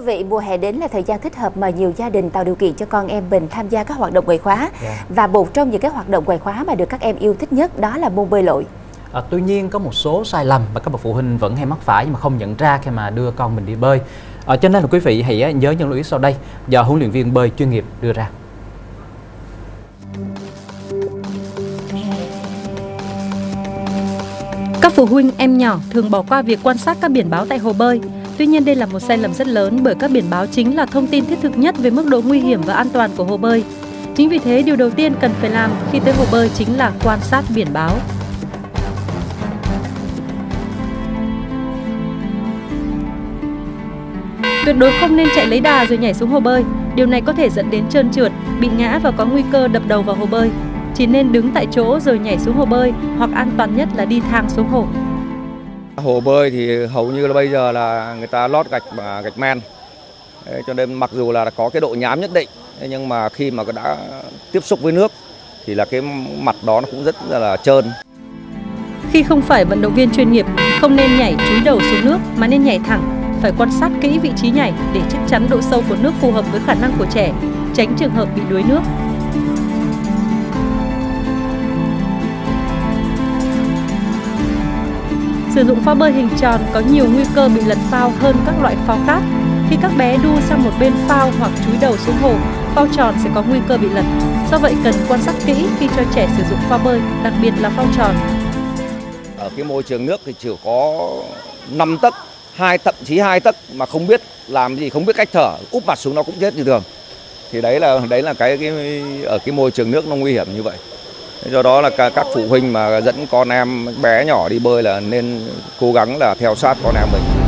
Quý vị, mùa hè đến là thời gian thích hợp mà nhiều gia đình tạo điều kiện cho con em mình tham gia các hoạt động ngoại khóa. Dạ. Và một trong những cái hoạt động ngoại khóa mà được các em yêu thích nhất đó là môn bơi lội. À, tuy nhiên có một số sai lầm mà các bậc phụ huynh vẫn hay mắc phải nhưng mà không nhận ra khi mà đưa con mình đi bơi. À, cho nên là quý vị hãy à, nhớ những lưu ý sau đây do huấn luyện viên bơi chuyên nghiệp đưa ra. Các phụ huynh em nhỏ thường bỏ qua việc quan sát các biển báo tại hồ bơi. Tuy nhiên đây là một sai lầm rất lớn bởi các biển báo chính là thông tin thiết thực nhất về mức độ nguy hiểm và an toàn của hồ bơi. Chính vì thế điều đầu tiên cần phải làm khi tới hồ bơi chính là quan sát biển báo. Tuyệt đối không nên chạy lấy đà rồi nhảy xuống hồ bơi. Điều này có thể dẫn đến trơn trượt, bị ngã và có nguy cơ đập đầu vào hồ bơi. Chỉ nên đứng tại chỗ rồi nhảy xuống hồ bơi hoặc an toàn nhất là đi thang xuống hồ. Hồ bơi thì hầu như là bây giờ là người ta lót gạch và gạch men. Đấy, cho nên mặc dù là có cái độ nhám nhất định nhưng mà khi mà đã tiếp xúc với nước thì là cái mặt đó nó cũng rất là trơn. Khi không phải vận động viên chuyên nghiệp, không nên nhảy chúi đầu xuống nước mà nên nhảy thẳng. Phải quan sát kỹ vị trí nhảy để chắc chắn độ sâu của nước phù hợp với khả năng của trẻ, tránh trường hợp bị đuối nước. Sử dụng phao bơi hình tròn có nhiều nguy cơ bị lật phao hơn các loại phao khác. Khi các bé đu sang một bên phao hoặc chúi đầu xuống hồ, phao tròn sẽ có nguy cơ bị lật. Do vậy cần quan sát kỹ khi cho trẻ sử dụng phao bơi, đặc biệt là phao tròn. Ở cái môi trường nước thì chỉ có 5 tấc, hai thậm chí hai tấc mà không biết làm gì, không biết cách thở, úp mặt xuống nó cũng chết như thường. Thì đấy là đấy là cái, cái ở cái môi trường nước nó nguy hiểm như vậy. Do đó là các phụ huynh mà dẫn con em bé nhỏ đi bơi là nên cố gắng là theo sát con em mình.